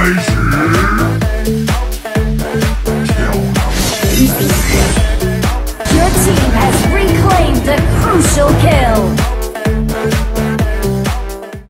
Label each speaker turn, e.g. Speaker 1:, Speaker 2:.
Speaker 1: Your team has reclaimed the crucial kill.